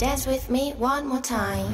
dance with me one more time?